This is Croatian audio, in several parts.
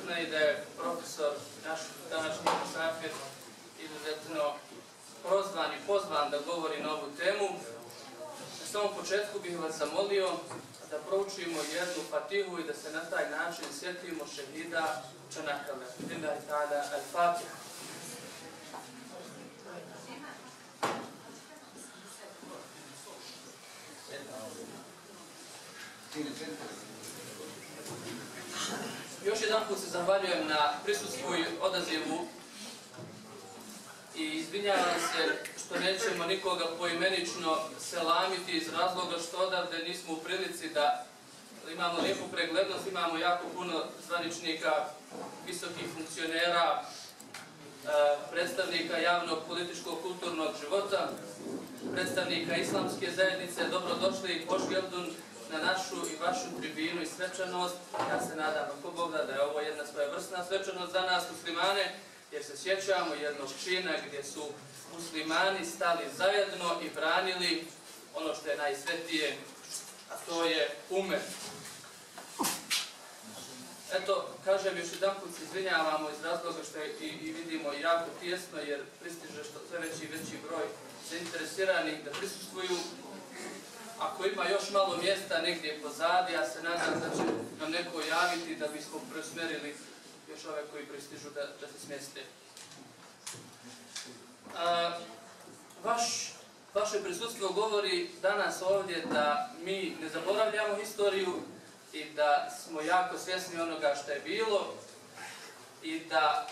interesantna i da je profesor, naš današnji musafir, izuzetno prozvan i pozvan da govori na ovu temu. Na samom početku bih vas zamolio da proučimo jednu fatihu i da se na taj način sjetimo šehida Čanakale. Lillahi ta'ala al-Fatiha. Još jedan put se zahvaljujem na prisustvu i odazivu. I izvinjavam se što nećemo nikoga poimenično selamiti iz razloga što odavde nismo u prilici da imamo lijepu preglednost, imamo jako puno zvaničnika, visokih funkcionera, e, predstavnika javnog političkog kulturnog života, predstavnika islamske zajednice, dobrodošli Božgeldun na našu i vašu tribinu i svečanost. Ja se nadam ako da je ovo jedna svojevrsna svečanost za nas muslimane, jer se sjećamo jednog čina gdje su muslimani stali zajedno i branili ono što je najsvetije, a to je umet. Eto, kažem još jedan put se izvinjavamo iz razloga što je i, i vidimo jako tjesno jer pristiže što sve veći i veći broj zainteresiranih da prisustvuju. Ako ima još malo mjesta negdje pozadi, ja se nadam da će nam neko javiti da bismo preusmerili još ove koji pristižu da, da se smjeste. A, vaš, vaše prisutstvo govori danas ovdje da mi ne zaboravljamo historiju i da smo jako svjesni onoga što je bilo i da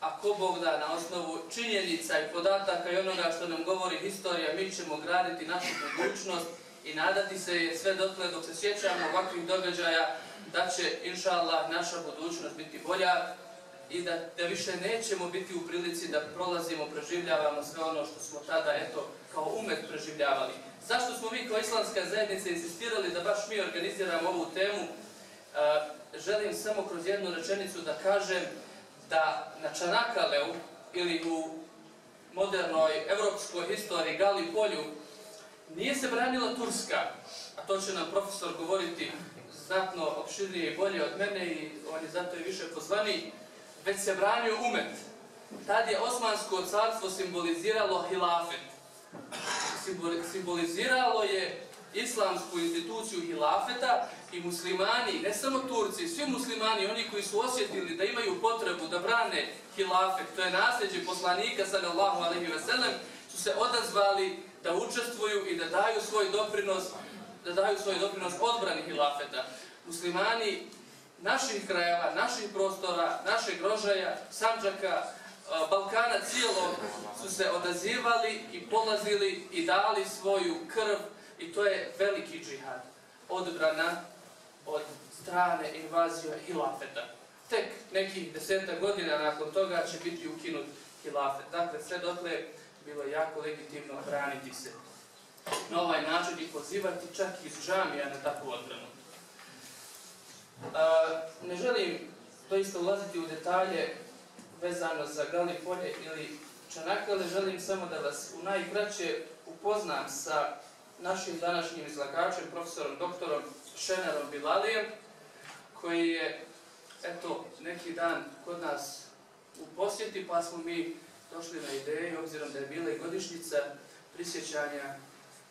ako Bog da na osnovu činjenica i podataka i onoga što nam govori historija, mi ćemo graditi našu budućnost i nadati se sve dotle dok se sjećamo ovakvih događaja da će, inša Allah, naša budućnost biti bolja i da, da više nećemo biti u prilici da prolazimo, preživljavamo sve ono što smo tada, eto, kao umet preživljavali. Zašto smo mi kao islamska zajednica insistirali da baš mi organiziramo ovu temu? E, želim samo kroz jednu rečenicu da kažem da na Čanakaleu ili u modernoj evropskoj historiji Gali polju nije se branila Turska, a to će nam profesor govoriti znatno opširnije i bolje od mene i on je zato i više pozvani, već se branio umet. Tad je Osmansko carstvo simboliziralo hilafet. Simboliziralo je islamsku instituciju hilafeta i muslimani, ne samo Turci, svi muslimani, oni koji su osjetili da imaju potrebu da brane hilafet, to je nasljeđe poslanika sallallahu alaihi ve sellem, su se odazvali da učestvuju i da daju svoj doprinos da daju svoj doprinos odbrani hilafeta. Muslimani naših krajeva, naših prostora, našeg grožaja, Sanđaka, Balkana cijelog su se odazivali i polazili i dali svoju krv i to je veliki džihad. Odbrana od strane invazije hilafeta. Tek nekih deseta godina nakon toga će biti ukinut hilafet. Dakle, sve dotle bilo jako legitimno braniti se na ovaj način i pozivati čak iz džamija na takvu odbranu. Ne želim doista ulaziti u detalje vezano za Gali polje ili Čanakale, želim samo da vas u najkraće upoznam sa našim današnjim izlagačem, profesorom doktorom Šenerom Bilalijem, koji je eto, neki dan kod nas u posjeti, pa smo mi došli na ideju, obzirom da je bila i godišnjica prisjećanja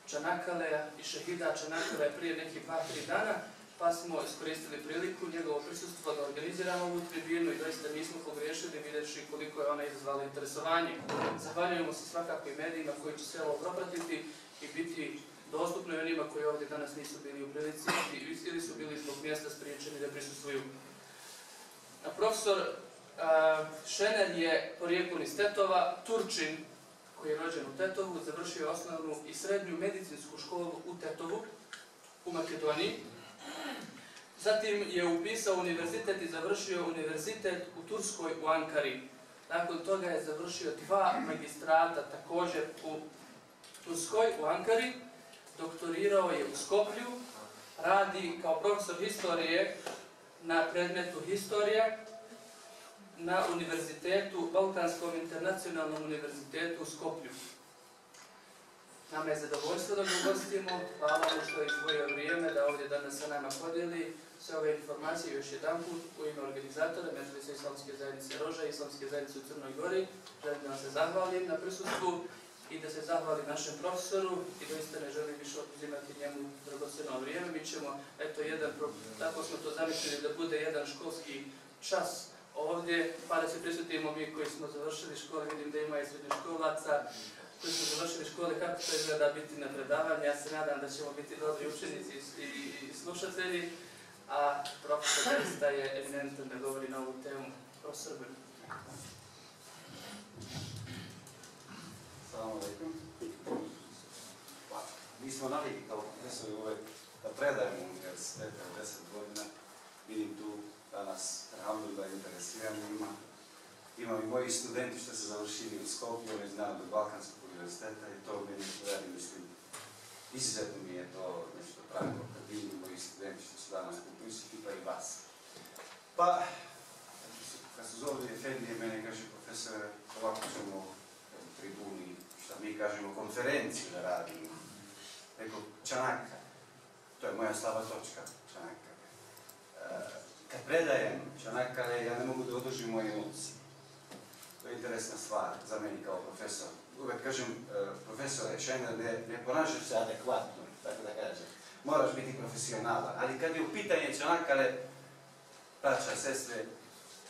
Čanakaleja i šehida Čanakaleja prije nekih dva, tri dana, pa smo iskoristili priliku njegovo prisustvo da organiziramo ovu tribinu i doista nismo pogriješili vidjeći koliko je ona izazvala interesovanje. Zahvaljujemo se svakako i medijima koji će sve ovo propratiti i biti dostupno onima koji ovdje danas nisu bili u prilici ili su bili zbog mjesta spriječeni da prisustvuju. A profesor Šener je porijeklom iz Tetova, Turčin, koji je rođen u Tetovu, završio osnovnu i srednju medicinsku školu u Tetovu, u Makedoniji. Zatim je upisao univerzitet i završio univerzitet u Turskoj u Ankari. Nakon toga je završio dva magistrata također u Turskoj u Ankari. Doktorirao je u Skoplju. Radi kao profesor historije na predmetu historija na univerzitetu, Balkanskom internacionalnom univerzitetu u Skoplju. Nama je zadovoljstvo da ga ugostimo. Hvala mu što je izdvojio vrijeme da ovdje danas sa nama podijeli sve ove informacije još jedan put u ime organizatora Međulisa Islamske zajednice Roža i Islamske zajednice u Crnoj Gori. Želim da vam se zahvalim na prisustvu i da se zahvalim našem profesoru i doista ne želim više oduzimati njemu dragoceno vrijeme. Mi ćemo, eto, jedan, tako smo to zamislili da bude jedan školski čas ovdje, pa da se prisutimo mi koji smo završili škole, vidim da ima i srednjoškolaca, koji su završili škole, kako to izgleda biti na predavanju. Ja se nadam da ćemo biti dobri učenici i, slušatelji, a profesor Krista je eminentan da govori na ovu temu. Profesor Brn. Salam alaikum. Pa, mi smo navikli kao profesori uvek da predajemo univerzitete u godina. Vidim tu danas, ima. Imam i moji studenti što su završili u Skopju, Međunarodnog Balkanskog univerziteta i to meni radi, mislim, izuzetno mi je to nešto pravilo kad vidim moji studenti što su danas Prisiki, pa i vas. Pa, kad su zovli Efendije, mene kaže profesor, ovako ćemo u tribuni, šta mi kažemo, konferenciju da radimo. Rekao, Čanaka, to je moja slaba točka, Čanaka. E, kad predajem Čanakare, ja ne mogu da održim moje emocije. To je interesna stvar za meni kao profesor. Uvijek kažem, e, profesore, Šener, ne, ne ponašaš se adekvatno, tako da kažem. Moraš biti profesionalan, ali kad je u pitanje Čanakare, braća, sestre,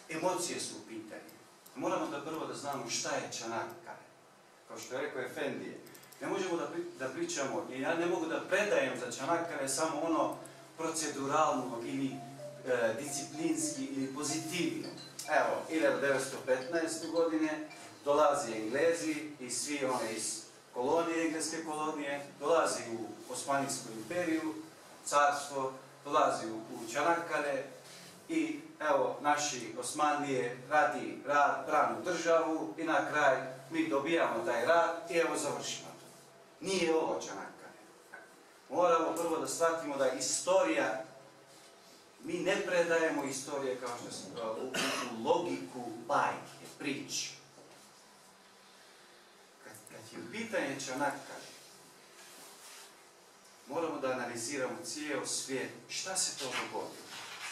emocije su u pitanju. Moramo da prvo da znamo šta je Čanakare. Kao što je rekao Efendije, ne možemo da, pričamo, i ja ne mogu da predajem za Čanakare samo ono proceduralno ili disciplinski ili pozitivno. Evo, 1915. godine dolazi Englezi i svi one iz kolonije, engleske kolonije, dolazi u Osmanijsku imperiju, carstvo, dolazi u, Čanakare i evo, naši Osmanlije radi rad, državu i na kraj mi dobijamo taj rad i evo završimo to. Nije ovo Čanakare. Moramo prvo da shvatimo da istorija mi ne predajemo istorije kao što sam u, u logiku bajke, priče. Kad, kad je pitanje Čanakkale, moramo da analiziramo cijel svijet, šta se to dogodilo.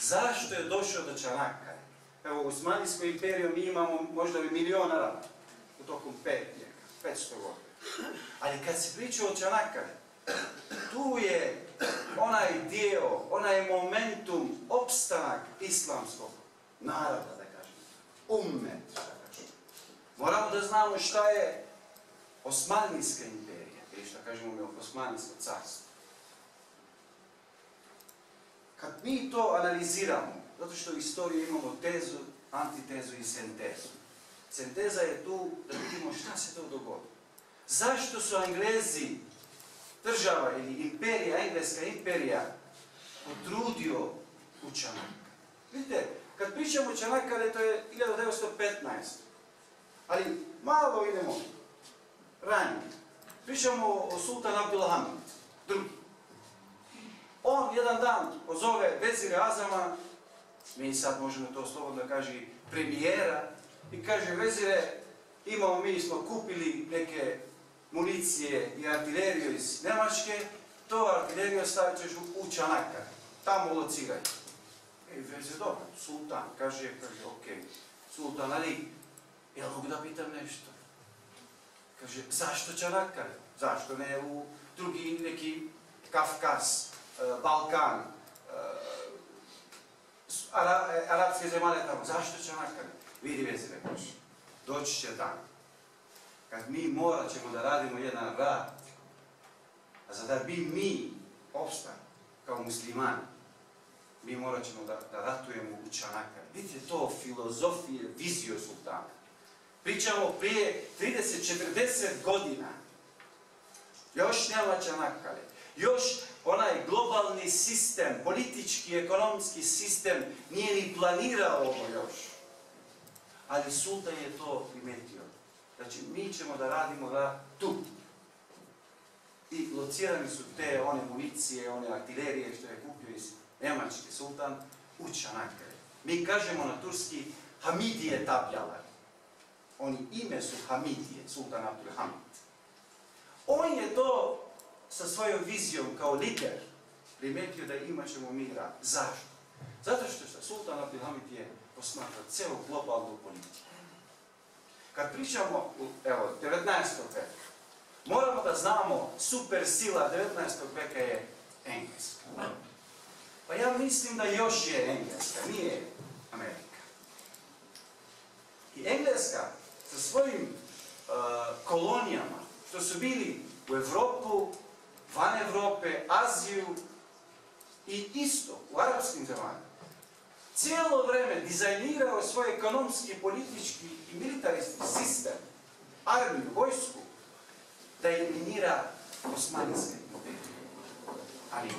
Zašto je došao do Čanakkale? Evo, u Osmanijskoj imperiju mi imamo možda i miliona rana u tokom pet vijeka, 500 godina. Ali kad se priča o Čanakkale, tu je onaj dio, onaj momentum, opstanak islamskog naroda, da kažem, ummet, da kažem. Moramo da znamo šta je Osmanijska imperija, ili šta kažemo mi Osmanijsko carstvo. Kad mi to analiziramo, zato što u istoriji imamo tezu, antitezu i sentezu. Senteza je tu da vidimo šta se to dogodilo. Zašto su Anglezi država ili imperija, engleska imperija, potrudio u Čanaka. Vidite, kad pričamo o Čanakare, to je 1915. Ali malo idemo ranije. Pričamo o sultan Abdulhamid, drugi. On jedan dan pozove Vezire Azama, mi sad možemo to slobodno kaži premijera, i kaže Vezire, imamo, mi smo kupili neke муниције и артилерија из Немачке, тоа артилерија ставите у Чанака. Таму лоцирај. Е, везе добро, султан, каже, каже, окей, султан Али, ја мога да питам нешто? Каже, зашто Чанака? Зашто не у други неки Кавказ, Балкан, Ара, арапски земјања таму. Зашто Чанака? Види везе, дочи ќе таму. Kad mi morat ćemo da radimo jedan rad, a za da bi mi opstali kao muslimani, mi morat ćemo da, da ratujemo u Čanakare. Vidite to filozofije, vizio sultana. Pričamo prije 30-40 godina. Još nema Čanakare. Još onaj globalni sistem, politički, ekonomski sistem nije ni planirao ovo još. Ali sultan je to primetio. Znači, mi ćemo da radimo da tu. I locirani su te one municije, one artilerije što je kupio iz Njemačke sultan u Čanakkale. Mi kažemo na turski Hamidije Tabjalar. Oni ime su Hamidije, sultan Abdul Hamid. On je to sa svojom vizijom kao lider primetio da imat ćemo mira. Zašto? Zato što sultan Abdulhamid je posmatrao celu globalnu politiku. Kad pričamo, evo, 19. veka, moramo da znamo super sila 19. veka je Engleska. Pa ja mislim da još je Engleska, nije Amerika. I Engleska sa svojim uh, kolonijama, što su bili u Evropu, van Evrope, Aziju i isto u arapskim zemanjima. Cijelo vreme dizajnirao svoj ekonomski, politički i militaristički sistem, armiju, vojsku, da eliminira osmanijske imperije. Ali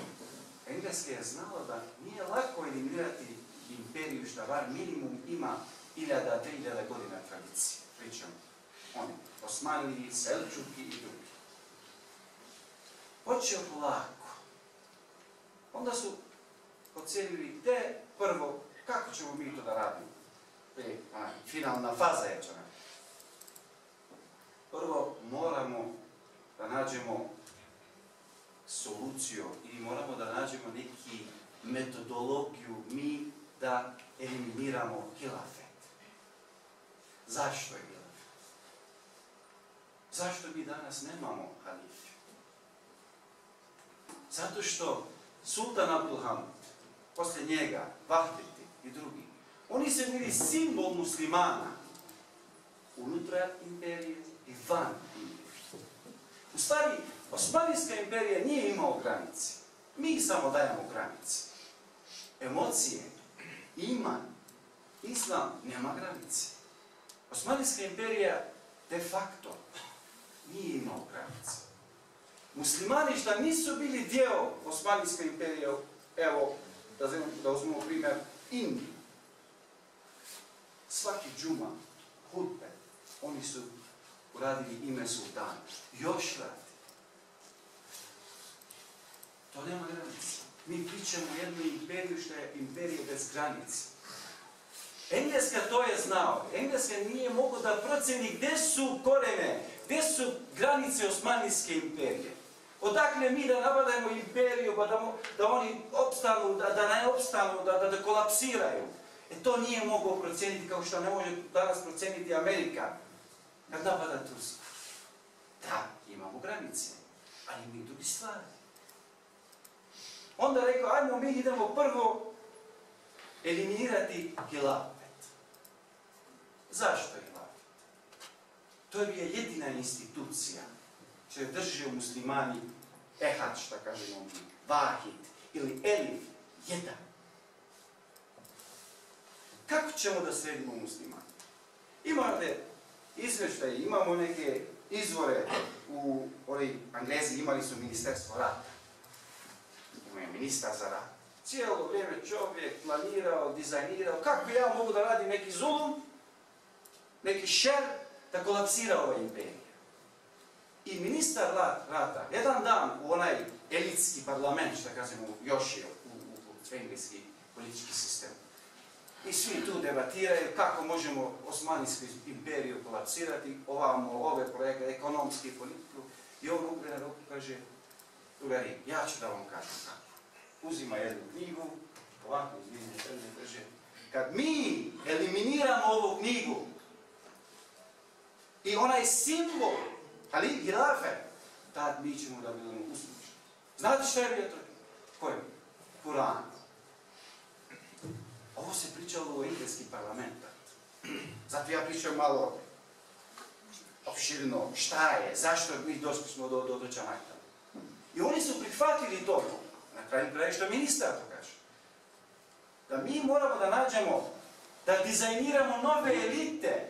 Engleska je znala da nije lako eliminirati imperiju što bar minimum ima iljada, tri iljada godina tradicije. Pričam oni, Osmaniji, Selčuki i drugi. Počeo polako. Onda su ocijenili te prvo, kako ćemo mi to da radimo? E, a, finalna faza je čana. Prvo moramo da nađemo soluciju i moramo da nađemo neki metodologiju mi da eliminiramo hilafet. Zašto je hilafet? Zašto mi danas nemamo halife? Zato što Sultan Abdulhamid, poslije njega, Vahdeti i drugi, oni su bili simbol muslimana unutra imperije i van imperije. U stvari, Osmanijska imperija nije imao granice. Mi samo dajemo granice. Emocije, iman, islam nema granice. Osmanijska imperija de facto nije imao granice. Muslimani što nisu bili dio Osmanijske imperije, evo, da, uzmemo primjer, Indiju. Svaki džuma, hutbe, oni su uradili ime sultana. Još radi. To nema granice. Mi pričamo o jednoj imperiju što je imperija bez granice. Engleska to je znao. Engleska nije mogla da proceni gdje su korene, gdje su granice Osmanijske imperije. Odakle mi da napadajemo imperiju, pa da, da oni opstanu, da, da ne opstanu, da, da, da kolapsiraju. E to nije mogao procijeniti kao što ne može danas procijeniti Amerika. Kad napada Tursku. Da, imamo granice, ali mi drugi stvari. Onda rekao, ajmo mi idemo prvo eliminirati hilafet. Zašto hilafet? To je bila jedina institucija je držio muslimani ehad, što kažemo mi, vahid ili elif, jedan. Kako ćemo da sredimo muslimani? Imate izveštaje, imamo neke izvore u, ovi Anglezi imali su ministarstvo rata. Imaju ministar za rat. Cijelo vrijeme čovjek planirao, dizajnirao, kako ja mogu da radim neki zulum, neki šer, da kolapsira ova imperija. I ministar rata, jedan dan u onaj elitski parlament, što kažemo, još je u, u, engleski politički sistem, i svi tu debatiraju kako možemo Osmanijsku imperiju kolapsirati, ovamo, ove projekte, ekonomski i politiku. I on ugleda na ruku kaže, drugari, ja ću da vam kažem kako. Uzima jednu knjigu, ovako izvijenje, kaže, kad mi eliminiramo ovu knjigu i onaj simbol, ali hilafe, tad mi ćemo da budemo uspješni. Znate što je bio to? Koji? Kur'an. Ovo se pričalo u engleski parlament. Zato ja pričam malo opširno šta je, zašto mi došli smo do, do, Čanakta. I oni su prihvatili to. Na kraju kraja što ministar to kaže. Da mi moramo da nađemo, da dizajniramo nove elite,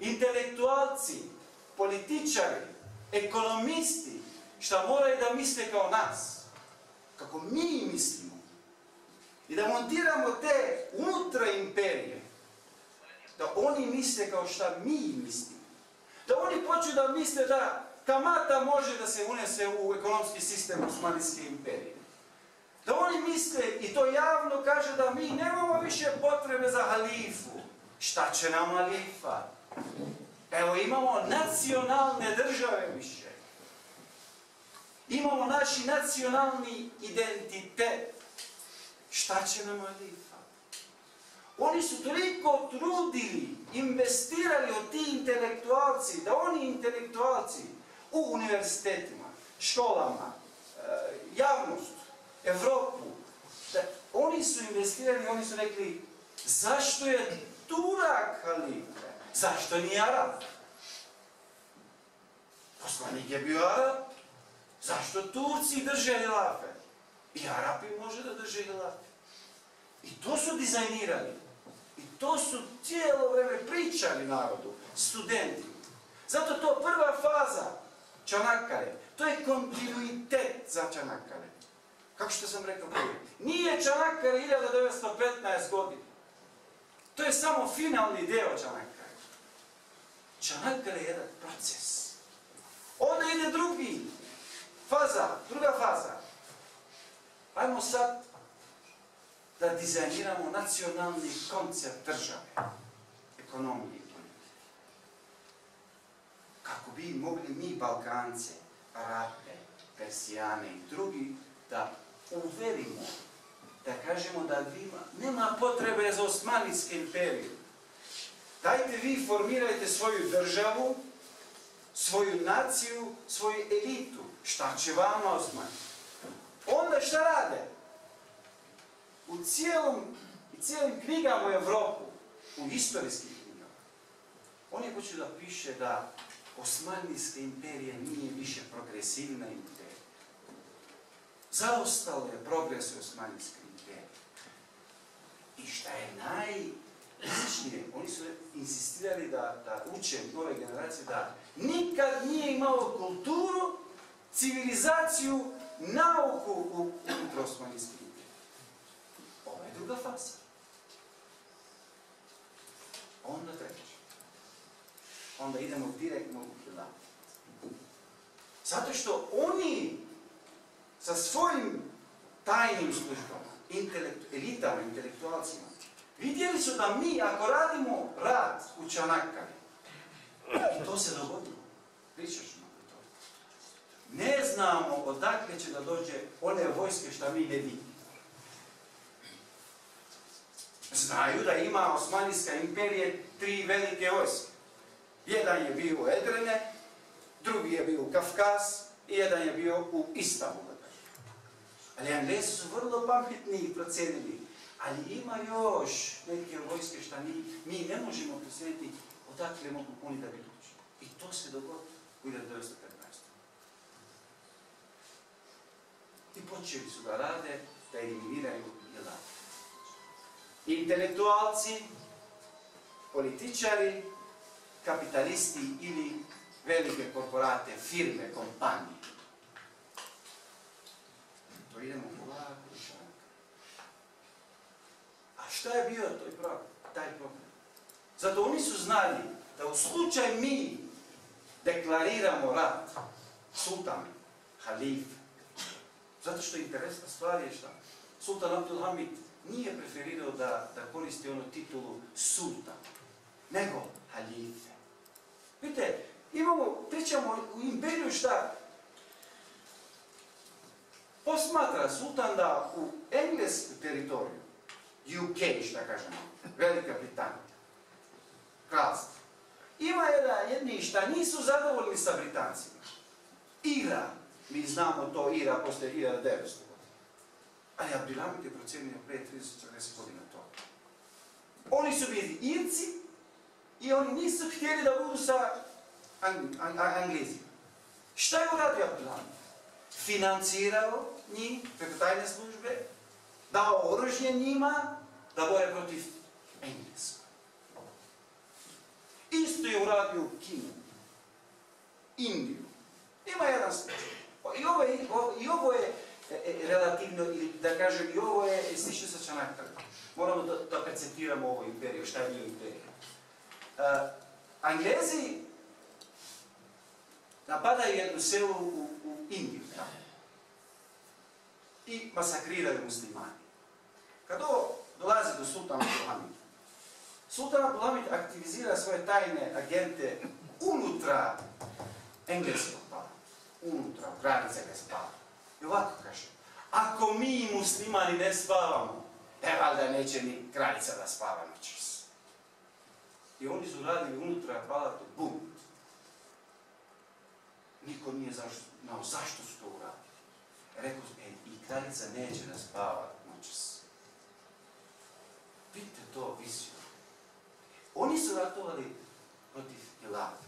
intelektualci, političari, ekonomisti, šta moraju da misle kao nas. Kako mi mislimo. I da montiramo te unutra imperije. Da oni misle kao šta mi mislimo. Da oni počnu da misle da kamata može da se unese u ekonomski sistem Osmanijske imperije. Da oni misle, i to javno kaže da mi nemamo više potrebe za halifu. Šta će nam halifa? Evo imamo nacionalne države više. Imamo naši nacionalni identitet. Šta će nam halifa? Oni su toliko trudili, investirali od ti intelektualci, da oni intelektualci u univerzitetima, školama, e, javnost, Evropu, oni su investirali, oni su rekli, zašto je Turak halife? Zašto nije Arab? Poslanik je bio Arab. Zašto Turci drže hilafe? I Arapi može da drže hilafe. I to su dizajnirali. I to su cijelo vreme pričali narodu, studenti. Zato to prva faza Čanakare, to je kontinuitet za Čanakare. Kako što sam rekao prije? Nije Čanakare 1915 godina. To je samo finalni deo Čanakare. Čanakare je jedan proces. Onda ide drugi faza, druga faza. Ajmo sad da dizajniramo nacionalni koncept države, ekonomije i. Kako bi mogli mi, Balkance, Arape, Persijane i drugi, da uverimo, da kažemo da nema potrebe za Osmanijsku imperiju. Dajte vi formirajte svoju državu, svoju naciju, svoju elitu. Šta će vama Osman? Onda šta rade? U cijelom, i cijelim knjigama u Evropu, u historijskim knjigama, oni hoću da piše da Osmanijska imperija nije više progresivna imperija. Zaostalo je progres Osmanijske imperije. I šta je najrizičnije, oni su insistirali da, da uče nove generacije da nikad nije imao kulturu, civilizaciju, nauku u imperije. Ovo je druga faza. Onda treća. Onda idemo direktno u hilafet. Zato što oni sa svojim tajnim službama, intelektu, elitama, intelektualcima, vidjeli su da mi, ako radimo rad u Čanakari, i to se dogodilo, pričaš nam to, ne znamo odakle će da dođe one vojske šta mi ne vidimo. Znaju da ima Osmanijska imperija tri velike vojske. Jedan je bio u Edrene, drugi je bio u Kafkas i jedan je bio u Istanbulu. Ali Englesi su vrlo pametni i procenili. Ali ima još neke vojske šta mi, mi ne možemo prosjeniti odakle mogu oni da bi doći. I to se dogodilo u 1915. I počeli su da rade, da eliminiraju jelate. Intelektualci, političari, kapitalisti ili velike korporate, firme, kompanije. To idemo polako šta je bio taj problem? Taj problem? Zato oni su znali da u slučaju mi deklariramo rat, sultan, halif, zato što interesna stvar je šta? Sultan Abdulhamid nije preferirao da, da koristi onu titulu sultan, nego halife. Vidite, imamo, pričamo u imperiju šta? Posmatra sultan da u englesku teritoriju, UK, šta kažemo, Velika Britanija, kralstvo, ima jedan jedni šta nisu zadovoljni sa Britancima. Ira, mi znamo to Ira, postoje Ira 900 godina. Ali Abdulhamid je procenio pre 30-40 godina to. Oni su bili Irci i oni nisu htjeli da budu sa Ang Anglizima. Šta je uradio Abdulhamid? Financirao njih preko tajne službe, dao oružje njima da bore protiv Engleska. Isto je uradio Kinu, Indiju. Ima jedan slučaj. e, relativno, ili da kažem, i ovo je slično sa Čanaktara. Moramo da, da perceptiramo ovu imperiju, šta je bio imperija. Uh, Anglezi napadaju jednu selu u, u Indiju, tamo. I masakriraju muslimani. Kad ovo dolazi do sultana Abdulhamida, sultan Abdulhamid aktivizira svoje tajne agente unutra engleskog pala. Unutra, granice ga spava. I ovako kaže, ako mi muslimani ne spavamo, e valjda neće ni kraljica da spava noćas. I oni su radili unutra palatu bunt. Niko nije znao zašto su to uradili. Rekao, e, i kraljica neće da spava. Vidite to visio. Oni su ratovali protiv Hilata.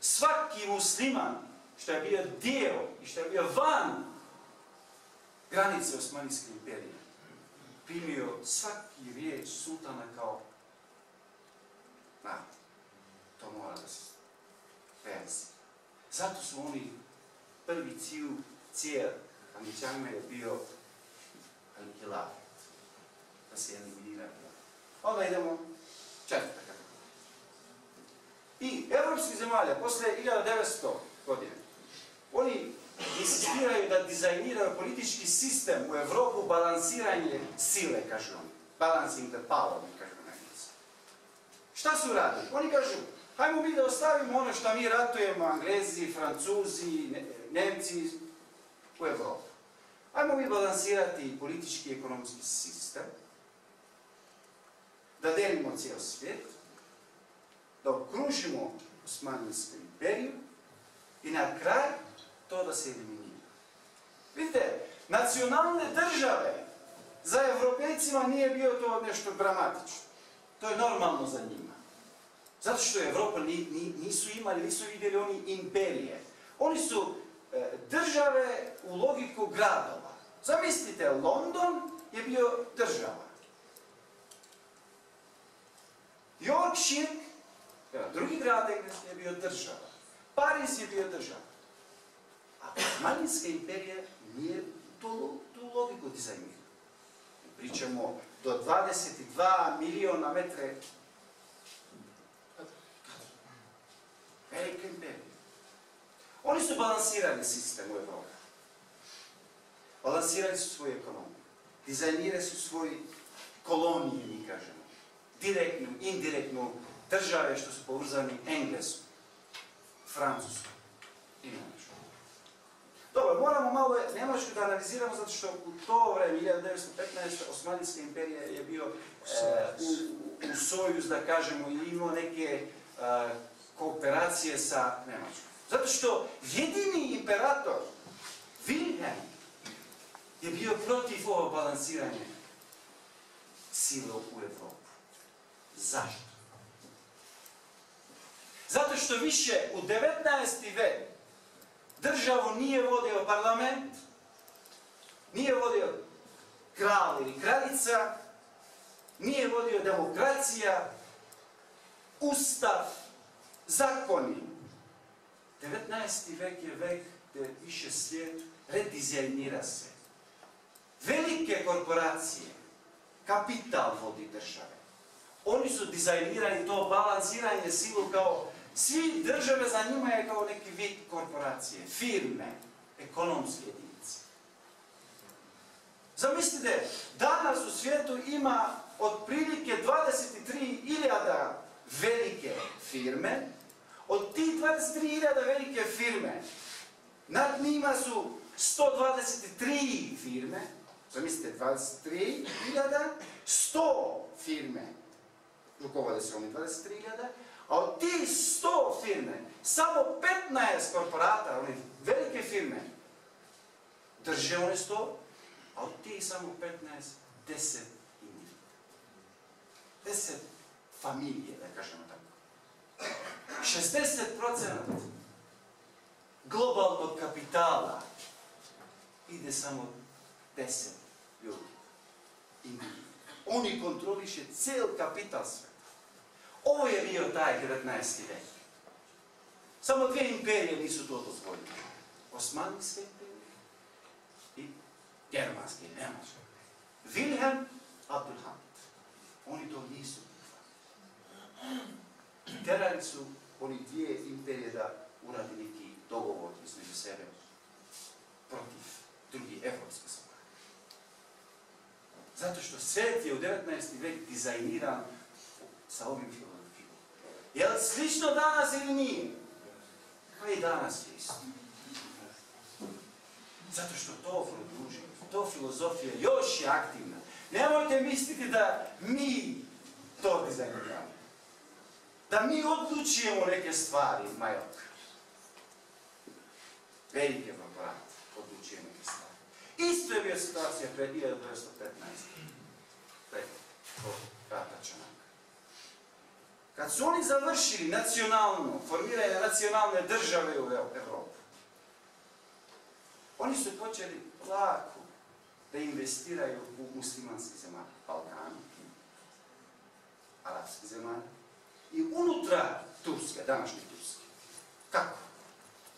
Svaki musliman što je bio dio i što je bio van granice Osmanijske imperije, primio svaki riječ sultana kao na, to mora da se pensi. Zato su oni prvi cijel, cijel Američanima je bio anihilat, da se eliminira. Onda idemo četvrta. I evropskih zemalja, posle 1900 godine, oni insistiraju da dizajniraju politički sistem u Evropu balansiranje sile, kažu oni. Balancing the power, kažu na. Šta su radili? Oni kažu, hajmo mi da ostavimo ono što mi ratujemo, Anglezi, Francuzi, ne, Nemci u Evropu. Hajmo mi balansirati politički i ekonomski sistem, da delimo cijel svijet, da okružimo Osmanijsku imperiju i na kraj to da se eliminira. Vidite, nacionalne države za evropejcima nije bio to nešto dramatično. To je normalno za njima. Zato što Evropa ni, ni, nisu imali, nisu vidjeli oni imperije. Oni su e, države u logiku gradova. Zamislite, London je bio država. Yorkshire, drugi grad Engleske je bio država. Paris je bio država. A Osmanijska imperija nije tu, tu logiku dizajnira. Pričamo do 22 miliona metre Velika imperija. Oni su balansirali sistem u Evropi. Balansirali su svoju ekonomiju. Dizajnirali su svoje kolonije, mi kažemo. Direktnu, indirektnu države što su pouzani Englesku, Francusku i Njemačku. Dobro, moramo malo Njemačku da analiziramo zato što u to vreme, 1915. Osmanijska imperija je bio e, u, u sojuz, da kažemo, i imao neke e, kooperacije sa Njemačkom. Zato što jedini imperator, Wilhelm, je bio protiv ovo balansiranje sile u Evropu. Zašto? Zato što više u 19. vek državu nije vodio parlament, nije vodio kralj ili kraljica, nije vodio demokracija, ustav, zakoni. 19. vek je vek gdje više svijet redizajnira se. Velike korporacije, kapital vodi države. Oni su dizajnirani to balansiranje silu kao svi države za njima je kao neki vid korporacije, firme, ekonomske jedinice. Zamislite, danas u svijetu ima otprilike 23.000 velike firme, od tih 23.000 velike firme, nad njima su 123 firme, zamislite 23.000, 100 firme, rukovode se oni 23.000, a od tih 100 firme, samo 15 korporata, one velike firme, drže one 100, a od tih samo 15, 10 individua. 10 familije, da kažemo tako. 60% globalnog kapitala ide samo 10 ljudi. Individua. Oni kontroliše cel kapital sveta. Ovo je bio taj 19. vek. Samo dvije imperije nisu to dozvoljene. Osmanijska imperija i germanski, ne može. Wilhelm Abdulhamid, oni to nisu prihvatili. Terali su oni dvije imperije da uradi neki dogovor između sebe protiv drugih evropskih. Zato što svet je u 19. vek dizajniran sa ovim filozofijom. Je li slično danas ili nije? Pa i danas je isto. Zato što to produži, to filozofija još je aktivna. Nemojte misliti da mi to dizajniramo. Da mi odlučujemo neke stvari, majok. Velike neke stvari. Isto je bio situacija pred 1915. Pred rata Čanaka. Kad su oni završili nacionalno, formiranje nacionalne države u Evropu, oni su počeli lako da investiraju u muslimanski zemalj, Balkan, arapski zemalj i unutra Turske, današnje Turske. Kako?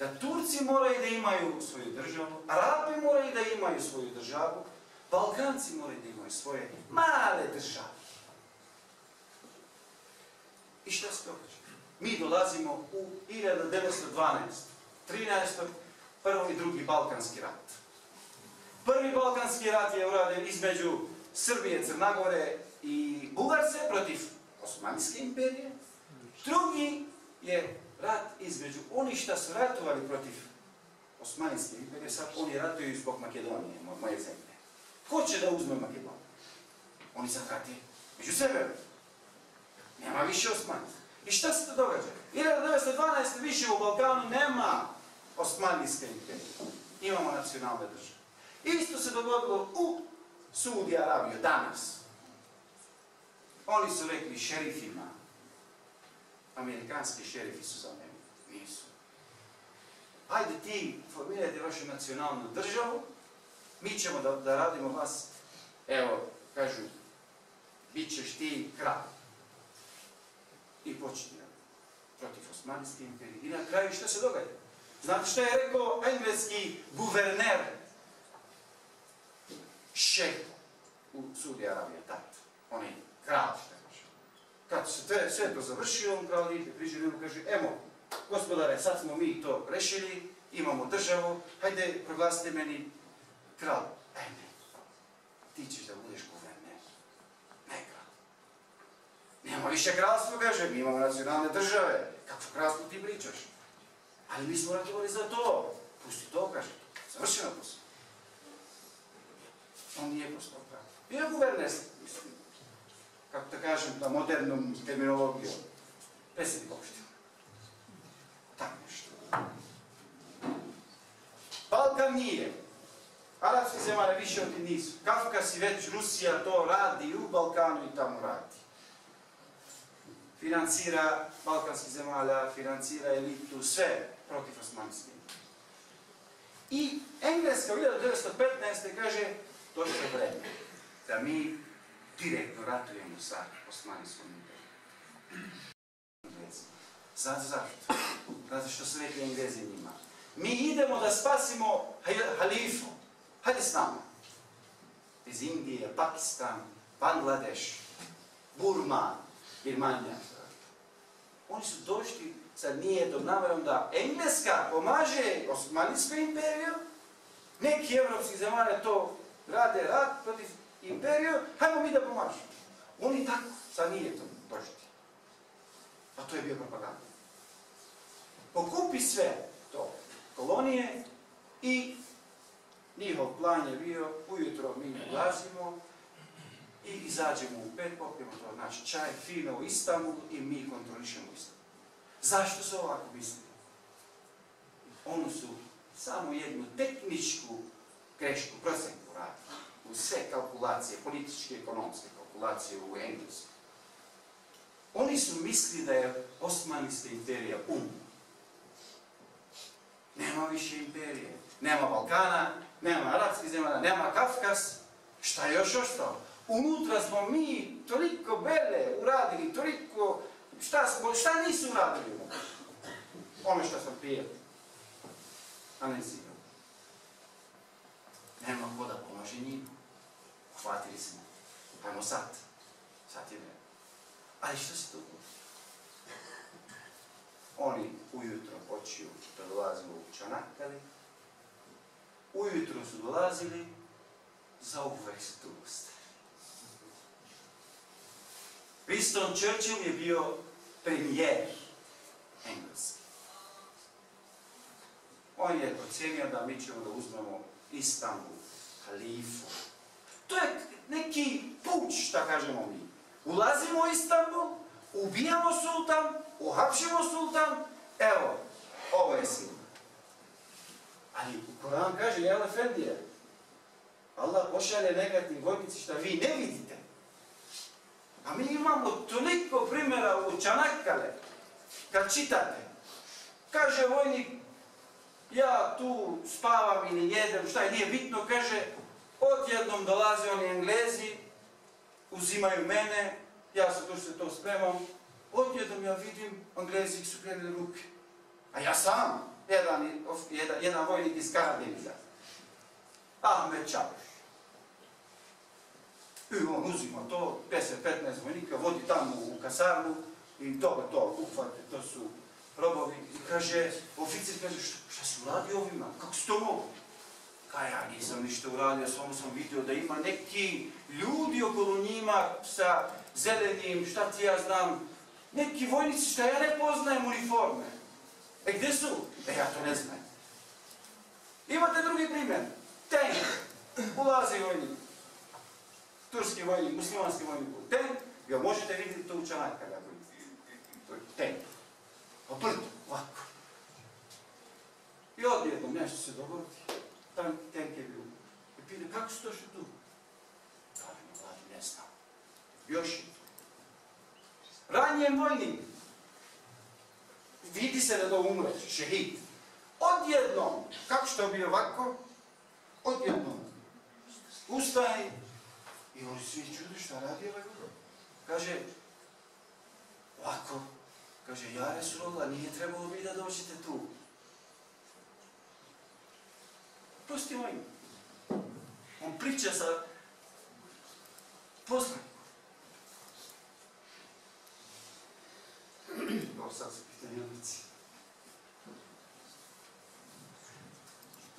Da Turci moraju da imaju svoju državu, Arabi moraju da imaju svoju državu, Balkanci moraju da imaju svoje male države. I šta se događa? Mi dolazimo u 1912. 13. prvi i drugi Balkanski rat. Prvi Balkanski rat je uraden između Srbije, Crnagore i Bugarske protiv Osmanijske imperije. Drugi je rat između onih šta su ratovali protiv Osmanijske imperije, sad oni ratuju zbog Makedonije, moje zemlje. Ko će da uzme Makedoniju? Oni sad rati među sebe. Nema više Osmanija. I šta se to događa? 1912. više u Balkanu nema Osmanijske imperije. Imamo nacionalne države. Isto se dogodilo u Sudi Arabiju danas. Oni su rekli šerifima, amerikanski šerifi su za mene. Nisu. Hajde ti formirajte vašu nacionalnu državu, mi ćemo da, da radimo vas, evo, kažu, bit ćeš ti kralj. I počinje protiv Osmanijske imperije. I na kraju što se događa? Znate što je rekao engleski guverner šeh u Sudi Arabije, tat. On je kralj, što. Kad se te, sve to završio, on kralj ide, priđe njemu kaže, emo, gospodare, sad smo mi to rešili, imamo državu, hajde proglasite meni kralj. E ne, ti ćeš da budeš guverner, ne kralj. Nema više kralstva, kaže, mi imamo nacionalne države, kako kralstvo ti pričaš? Ali mi smo ratovali za to. Pusti to, kaže. Završeno posao. On nije postao kralj. Bio je guverner, kažem, na modernom terminologijom. Predsjednik opština. Tako nešto. Balkan nije. Arabski zemlje više od nisu. Kafkas i već Rusija to radi u Balkanu i tamo radi. Financira balkanskih zemalja, financira elitu, sve protiv Osmanske. I Engleska u 1915. kaže došlo je vreme da mi direktno ratujemo sa Osmanijskom imperijom. Znate zašto? Znate što su rekli Englezi njima? Mi idemo da spasimo halifu. Hajde s nama. Iz Indije, Pakistan, Bangladeš, Burma, Birmanija. Oni su došli sa nijedom namerom da Engleska pomaže Osmanijsku imperiju, neki evropski zemalja to rade rat protiv imperiju, hajmo mi da pomažemo. Oni tako sa nijedom došli. A to je bio propaganda. Pokupi sve to, kolonije i njihov plan je bio, ujutro mi ulazimo i izađemo u pet, popijemo to naš čaj fino u Istanbulu i mi kontrolišemo Istanbul. Zašto su ovako mislili? Oni su samo jednu tehničku grešku, prosenku radili kalkulacije, političke, ekonomske kalkulacije u Englesku. Oni su mislili da je Osmanijska imperija um. Nema više imperije. Nema Balkana, nema arapskih zemalja, nema Kafkas. Šta je još ostalo? Unutra smo mi toliko bele uradili, toliko... Šta, smo, šta nisu uradili? Ono što sam prije analizirao. nema ko da pomaže njima. Uhvatili smo. Ajmo sad. Sad je vreme. Ali što se? Oni ujutro počiju da dolaze u Čanakkali. Ujutro su dolazili, za su tu ostali. Winston Churchill je bio premijer engleski. On je ocjenio da mi ćemo da uzmemo Istanbul, halifu. To je neki puć, šta kažemo mi. Ulazimo u Istanbul, ubijamo sultan, uhapšimo sultan, evo, ovo je sila. Ali u Koran kaže, jel Efendije, Allah pošalje negativni vojnici što vi ne vidite. A mi imamo toliko primjera u Čanakkale, kad čitate. Kaže vojnik, ja tu spavam ili jedem, šta je, nije bitno, kaže, odjednom dolaze oni englezi, uzimaju mene, ja to se to spremam, odjednom ja vidim, englezi su krenuli ruke. A ja sam, jedan, jedan, vojnik iz Karadeniza, Ahmed Čabuš. I on uzima to, 10-15 vojnika, vodi tamo u kasarnu i to to, uhvate, to su robovi. I kaže, oficir kaže, šta, šta si uradio ovima? Kako si to mogu? Ka ja nisam ništa uradio, samo sam vidio da ima neki ljudi okolo njima sa zelenim, šta ti ja znam, neki vojnici šta ja ne poznajem uniforme. E gdje su? E ja to ne znam. Imate drugi primjer. Tank. Ulazi vojnik. Turski vojnik, muslimanski vojnik tank. Ga možete vidjeti to u Čanakkali. To je tank. Oprt, ovako. I odjednom nešto se dogodi. Je bio. I pita, kako si došli tu? Kaže, mladi, ne znam. Još je tu. Ranjen vojnik. Vidi se da to umre, šehid. Odjednom, kako što bio ovako, odjednom, ustaje i oni svi čudu šta radi ovaj. Kaže, ovako, kaže, ja Resulullah, nije trebalo vi da dođete tu. Pusti moj. On priča sa poslanikom. Ovo sad su pitanje odlici.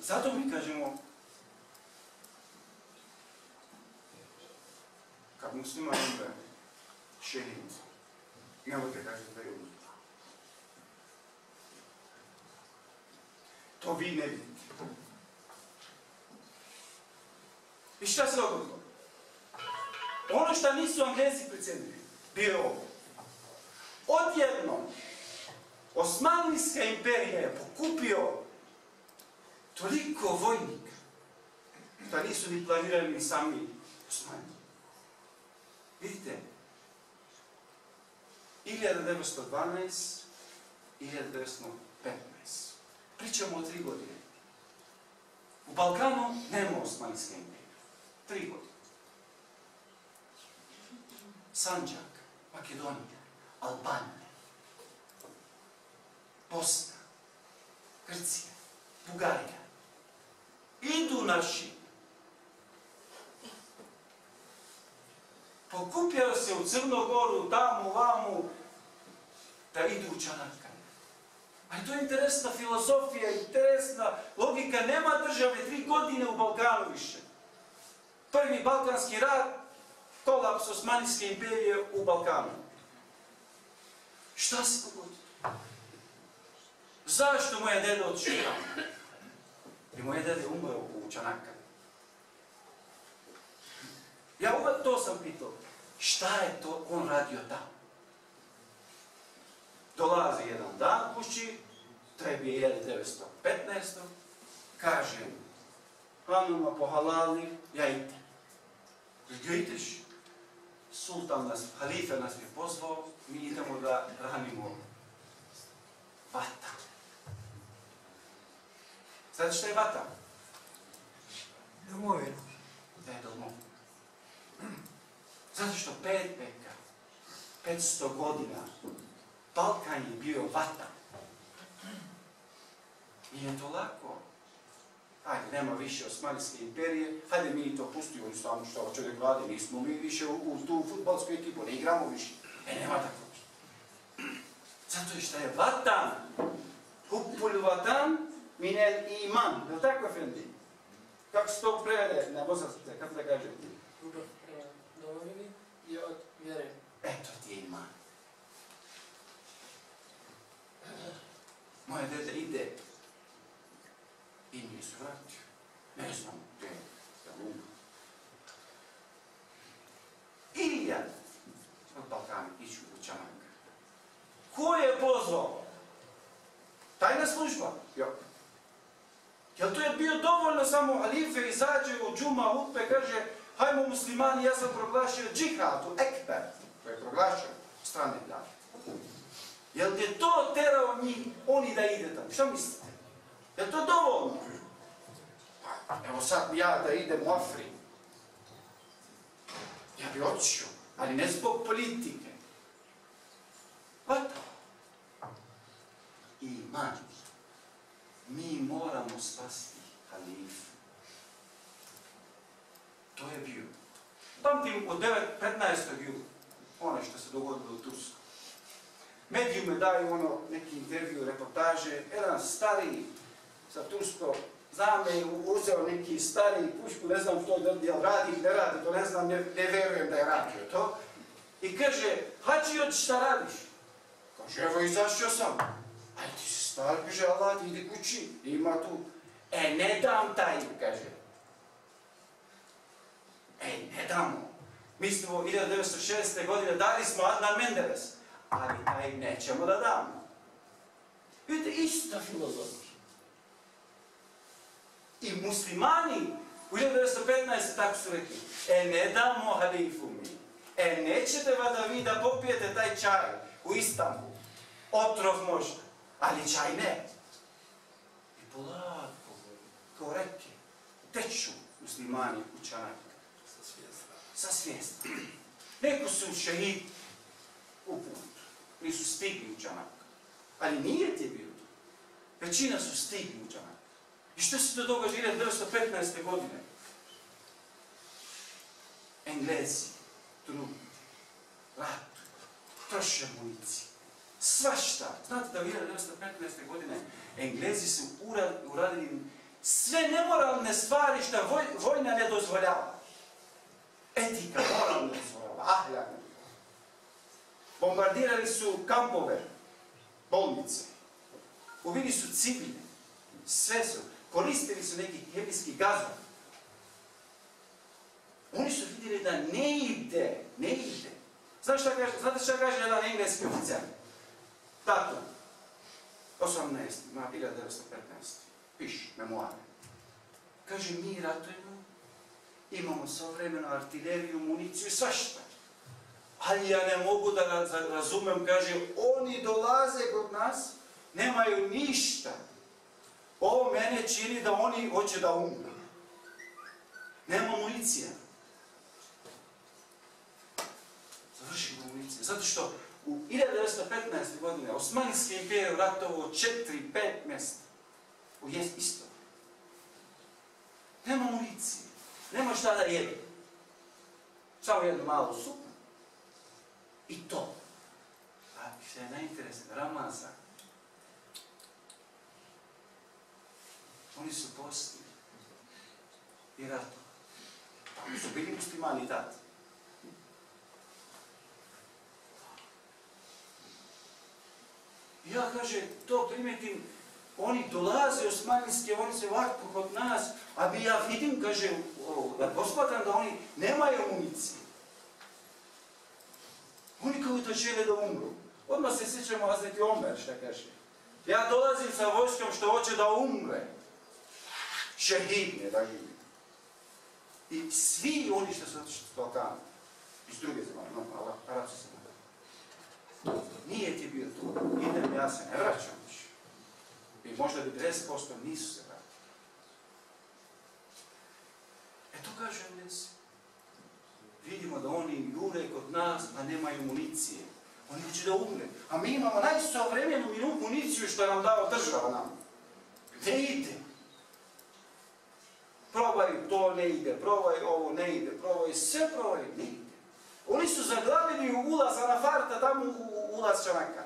Zato mi kažemo, kad muslima umre šehid, nemojte kažete da je umre. To vi ne vidite. I šta se dogodilo? Ono što nisu Anglezi precenili, bio je ovo. Odjednom, Osmanlijska imperija je pokupio toliko vojnika, da nisu ni planirali ni sami Osmanji. Vidite, 1912, 1915. Pričamo o tri godine. U Balkanu nema Osmanlijske imperije. Tri godine. Sanđak, Makedonija, Albanija, Bosna, Grcija, Bugarija. Idu naši. Pokupjaju se u Crnogoru, tamo, vamo, da idu u Čanakkale. Ali to je interesna filozofija, interesna logika. Nema države tri godine u Balkanu više. Prvi Balkanski rat, kolaps Osmanijske imperije u Balkanu. Šta se dogodilo? Zašto moja deda otišao tamo? I moja deda je umro u Čanakkali. Ja uvek to sam pitao. Šta je to on radio tamo? Dolazi jedan dan kući, trebi je 1915. Kaže mu, Hanuma pohalali, ja idem. Ideš? Sultan nas, halife nas je pozvao, mi idemo da ranimo vata. Znate što je vata? Domovina. Da je domovina. Zato što pet veka, 500 godina, Balkan je bio vata. Nije to lako. Hajde, nema više Osmanijske imperije, hajde mi to pustimo, oni stvarno što čovjek vlade, nismo mi više u, u tu futbalsku ekipu, ne igramo više. E, nema tako nešto. Zato je što je vatan, huppul vatan minel iman, je li tako, Efendi? Kako se to prevede na bosanske, kako da kažem? Ljubav prema domovini je od vjere. Eto ti je iman. Moje dete ide i nije se vratio. Ne znam gdje je, umro. Ili ja od Balkana iću u Čamanka. Ko je pozvao? Tajna služba? Jo. Jel to je bio dovoljno samo halife izađe u džuma utpe, kaže hajmo muslimani, ja sam proglašio džihad u ekber, to je proglašio strane vlade. Jel je to terao njih, oni da ide tamo? Šta mislite? Jel to dovoljno? Pa, evo sad ja da idem u Afriku. Ja bi otišao, ali ne zbog politike. Vata. Iman. Mi moramo spasti halifu. To je bio. Pamtim 9, 15. jula, ono što se dogodilo u Tursku. Mediju me daju ono, neki intervju, reportaže, jedan stariji sa Tursko, znam me, uzeo neki stariji pušku, ne znam što, jel radi, ne radi, to ne znam, ne, ne verujem da je radio to. I kaže, hađi šta radiš? Kaže, evo izašao sam. Aj ti si star, kaže, Allah ti ide kući, ima tu. E, ne dam taj, kaže. E, ne damo. Mi smo 1906. godine dali smo Adnan Menderes, ali taj nećemo da damo. Vidite, ista filozofija. I muslimani u 1915. tako su rekli, e, ne damo halifu mi. E, nećete vada vi da popijete taj čaj u Istanbulu. Otrov možda, ali čaj ne. I polako, kao reke, teču muslimani u čaj sa svijesti. Neko su šehid u put, nisu stigli u džanak. Ali nije ti bilo. Većina su stigli u džanak. I što se to događa 1915. godine? Englezi, trubi, ratu, troše munici, svašta. Znate da u 1915. godine Englezi su uradili sve nemoralne stvari što voj, vojna ne dozvoljava. Etika, moral ne dozvoljava, ahljak Bombardirali su kampove, bolnice, ubili su civile, sve su, koristili su neki hemijski gazon. Oni su vidjeli da ne ide, ne ide. Znate šta kaže, znate šta kaže jedan engleski oficer? Tato, 18. na 1915. Piš, memoare. Kaže, mi ratujemo, imamo savremenu artileriju, municiju svašta. Ali ja ne mogu da razumem, kaže, oni dolaze kod nas, nemaju ništa. Ovo mene čini da oni hoće da umru. Nema municija. Završimo municije. Zato što u 1915. godine Osmanijski imperij ratovo 4-5 mjesta. U jest isto. Nema municije. Nema šta da jede. Samo jednu malu supu. I to. A što je najinteresnije, Ramazan. Oni su postili. I rato. Oni su bili muslimani tad. Ja, kaže, to primetim, oni dolaze osmanijske, oni se ovako kod nas, a bi ja vidim, kaže, da posmatram da oni nemaju municije. Oni kao da žele da umru. Odmah se sjećamo Hazreti Omer, šta kaže. Ja dolazim sa vojskom što hoće da umre. Šehidne da živi. I svi oni što su otišli s Balkana, iz druge zemlje, no, Arabci se Nije ti bio tu. Idem, ja se ne vraćam više. I možda bi 50% nisu se vratili. E to kaže Englesi. Vidimo da oni jure kod nas, a nemaju municije. Oni hoće da umre. A mi imamo najsovremenu municiju što nam dao država nam. Gdje ide? Probaju, to ne ide, probaju, ovo ne ide, probaju, sve probaju, ne ide. Oni su zaglavili u ulaza na farta, tamo u ulaz čanaka.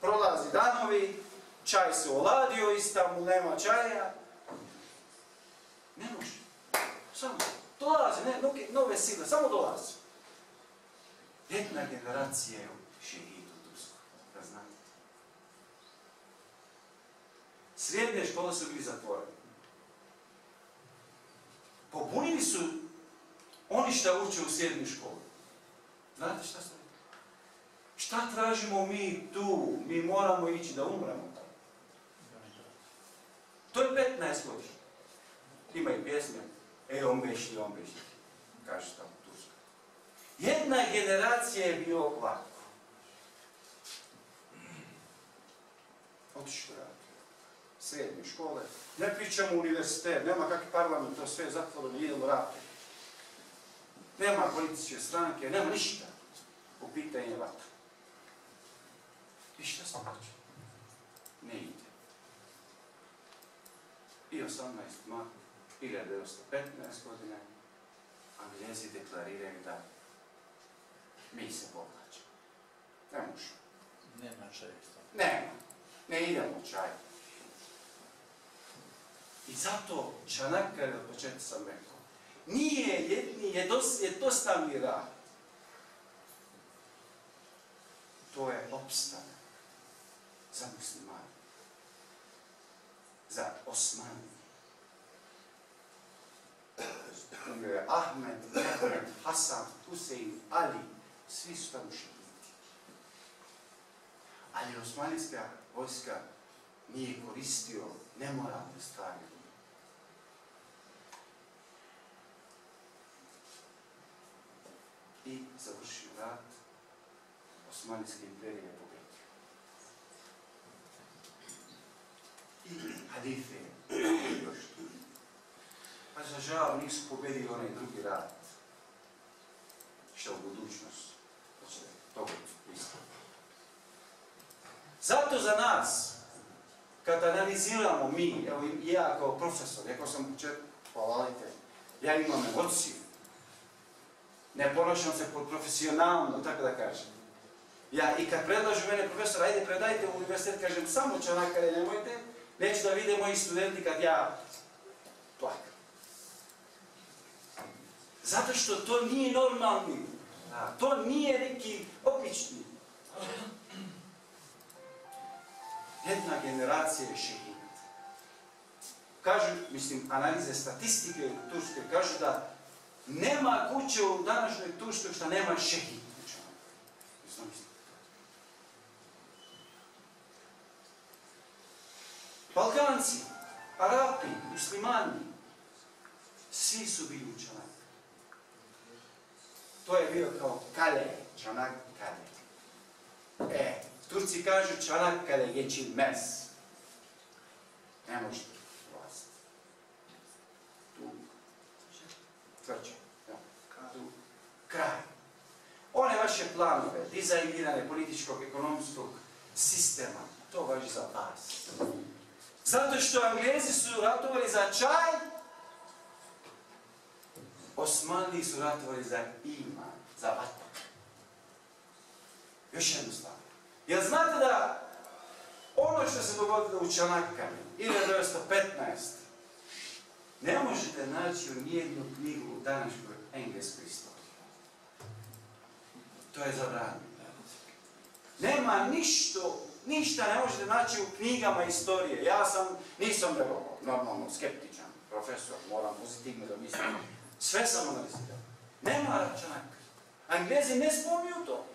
Prolazi danovi, čaj se oladio, Istanbul nema čaja. Ne može. Samo dolaze, ne, nove, sile, samo dolaze. Jedna generacija je u šehidu Tursku, da znate. Srednje škole su bili zatvorene. Pobunili su oni šta uče u srednjoj školi. Znate šta su? Šta tražimo mi tu? Mi moramo ići da umremo tamo. To je 15 godina. Ima i pjesme. E, on bešli, on bešli. Kaže tamo Turska. Jedna generacija je bio ovako. Otišli raditi. Srednje škole. Ne pričamo univerzitet, nema kakvi parlament, to sve zatvoreno, idemo raditi. Nema političke stranke, nema ništa u pitanje vatra. I šta se događa? Ne ide. I 18. marta 1915. godine Anglezi deklariraju da mi se povlačimo. Ne možemo. Nema često. Nema. Ne idemo čaj. I zato Čanakar, od početka sam rekao, nije jedni jedos, jednostavni rad. To je opstanak za muslimane, za Osmani. Umio je Ahmed, Mehmed, Hasan, Husein, Ali, svi su tamo šehidi. Ali osmanijska vojska nije koristio nemoralne stvari. Završio rat, Osmanijske imperije je pobedio. I halife došli. Pa za žal nisu pobedili onaj drugi rat. Što u budućnost. To će to isto. Zato za nas, kad analiziramo mi, evo ja kao profesor, rekao sam počet, hvalite, ja imam emociju. не понашам се професионално, така да кажам. Ја и кога предложи мене професор, ајде предајте во универзитет, кажам само чанакаре немојте, неќе да виде мои студенти кога ја плака. Затоа што тоа не е нормално. Да. Тоа не е реки обични. Една генерација е шегината. Кажу, мислим, анализа статистика у Турска, кажу да nema kuće u današnjoj Turskoj što nema šehid. Balkanci, Arapi, muslimani, svi su bili u Čanak. To je bio kao kale, Čanak kale. E, Turci kažu Čanak kale geçilmez. mes. Ne možete ulaziti. Tu. Tvrđe. Kraj. One vaše planove, dizajnirane političkog, ekonomskog sistema, to važi za vas. Zato što Anglezi su ratovali za čaj, Osmanli su ratovali za iman, za vatru. Još jednu stvar. Jel znate da ono što se dogodilo u Čanakkami, 1915, ne možete naći u nijednu knjigu u današnjoj engleskoj istoriji. To je zabranjeno. Nema ništo Ništa ne možete naći u knjigama istorije. Ja sam, nisam normalno, skeptičan, profesor, moram pozitivno da mislim. Sve sam analizirao. Nema računaka. Anglezi ne spominju to.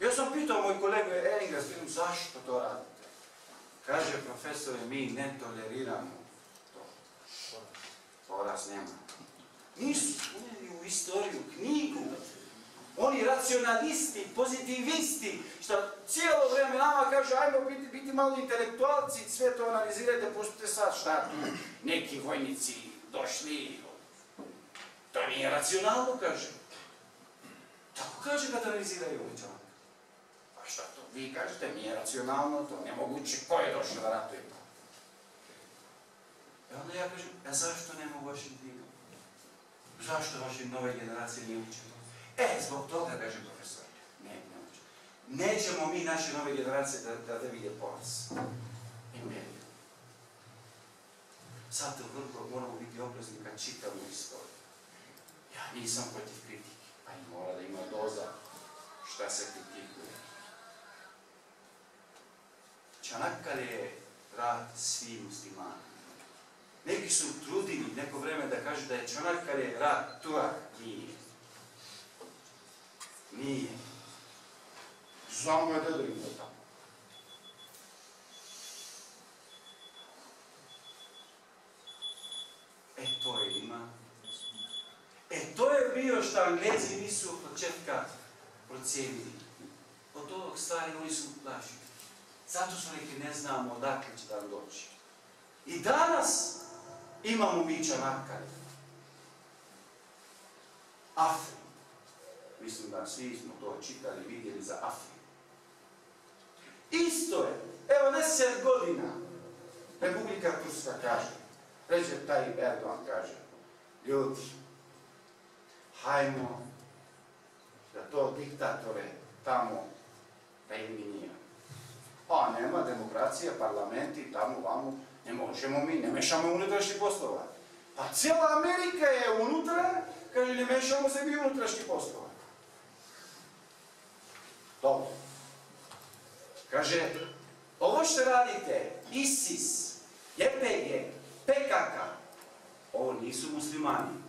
Ja sam pitao moj kolega Engles, vidim, zašto to radite? Kaže, profesore, mi ne toleriramo to. Poraz nema. Nisu u istoriju, knjigu, oni racionalisti, pozitivisti, što cijelo vrijeme nama kažu ajmo biti, biti malo intelektualci, sve to analizirajte, pustite sad šta tu, neki vojnici došli. To nije racionalno, kaže. Tako kaže kad analiziraju ovaj čovjek. Pa šta to, vi kažete, nije racionalno, to nemoguće, ko je došao da ratuje? I onda ja kažem, a zašto nema u vašim knjigama? Zašto vaše nove generacije nije učeno? E, zbog toga, kaže profesor, ne, ne učeno. Nećemo mi naše nove generacije da, da vide poraz. I meni. Zato vrlo moramo biti oprezni kad čitamo istoriju. Ja nisam protiv kritike, pa i mora da ima doza šta se kritikuje. Čanakkale je rat svim muslimanima. Neki su trudili neko vreme da kažu da je Čanakkale rat Turak. Nije. Nije. Samo je Dedrin bio tamo. E to je ima. E to je bio što Anglezi nisu od početka procijenili. Od ovog stvari oni su plašili. Zato su neki ne znamo odakle će nam doći. I danas imamo mi Čanakkale. Afrin. Mislim da svi smo to čitali, vidjeli za Afrin. Isto je. Evo deset godina Republika Turska kaže, Recep Tayyip Erdogan kaže, ljudi, hajmo da to diktatore tamo da eliminiramo. A nema demokracija, parlamenti, tamo, vamo, ne možemo mi, ne mešamo unutrašnji poslova. Pa cijela Amerika je unutra, kaže, ne mešamo se mi unutrašnji poslova. Dobro. Kaže, ovo što radite, ISIS, YPG, PKK, ovo nisu muslimani.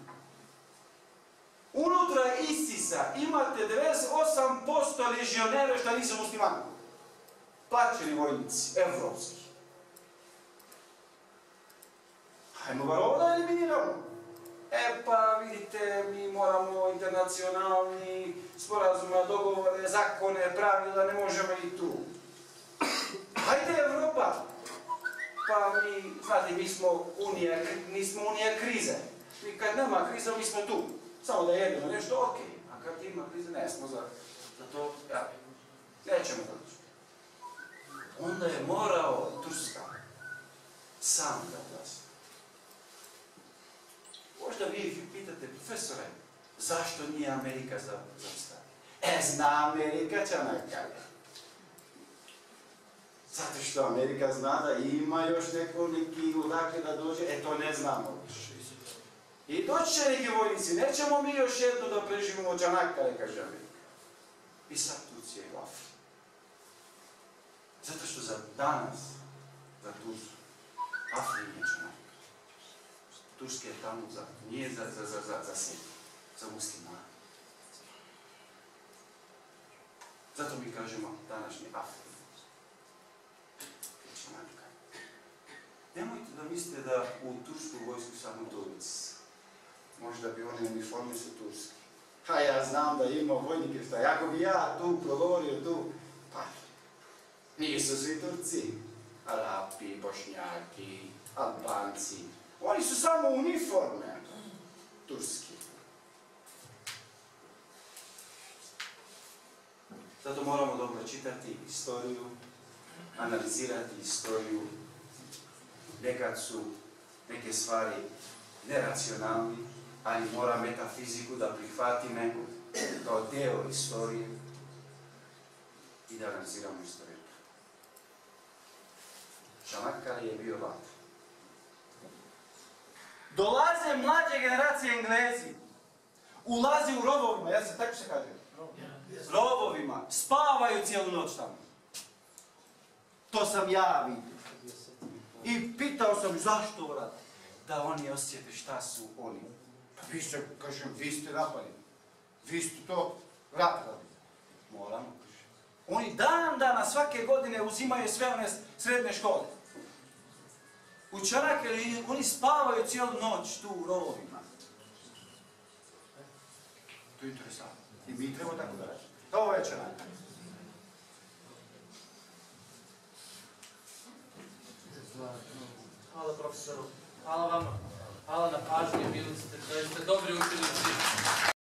Unutra ISIS-a imate 98% ležionera što nisu muslimani. Plaćeni vojnici, evropski. Hajmo bar ovo da eliminiramo. E pa vidite, mi moramo internacionalni sporazuma, dogovore, zakone, pravila, ne možemo i tu. Hajde Evropa! Pa mi, znate, mi smo unija, nismo unija krize. I kad nema krize, mi smo tu. Samo da jedemo nešto, ok. A kad ima krize, ne smo za, za to, ja, nećemo doći. Onda je morao Turska sam da glasa. Можда вие ви питате, професоре, зашто ние Америка за застави? Е, зна Америка, че на кај. Зато што Америка зна да има још некој неки одакле да дојде, е тоа не знамо. И доќе неки војници, не чемо ми још едно да преживимо од Джанака, не каже Америка. И сад Турција и Африка. Затоа што за данас, за душу, не е Turske je tamo za, nije za, za, za, za, za sebe, za. Zato mi kažemo današnji Afri. Čanakkale. Nemojte da mislite da u tursku vojsku samo Turci. Možda bi oni uniformi su turski. A ja znam da ima vojnike šta, ako bi ja tu progovorio tu, pa nisu svi Turci. Arapi, Bošnjaki, Albanci. Oni su samo uniforme turski. Zato moramo dobro čitati istoriju, analizirati istoriju. Nekad su neke stvari neracionalni, ali mora metafiziku da prihvatime kao deo istorije i da analiziramo istoriju. Čanakkale je bio vat. Dolaze mlađe generacije Englezi. Ulazi u rovovima, ja se tako se kaže. Rovovima. Spavaju cijelu noć tamo. To sam ja vidio. I pitao sam zašto radi. Da oni osjete šta su oni. Pa vi ste, kažem, vi ste napali. Vi ste to napravili. Moramo, kažem. Oni dan dana svake godine uzimaju sve one srednje škole. U Čarakeli oni spavaju cijelu noć tu u rovovima. To je interesantno. I mi trebamo tako da radimo. To je Čarakeli. Hvala profesoru. Hvala vama. Hvala na pažnji, bili ste, ste dobri učenici.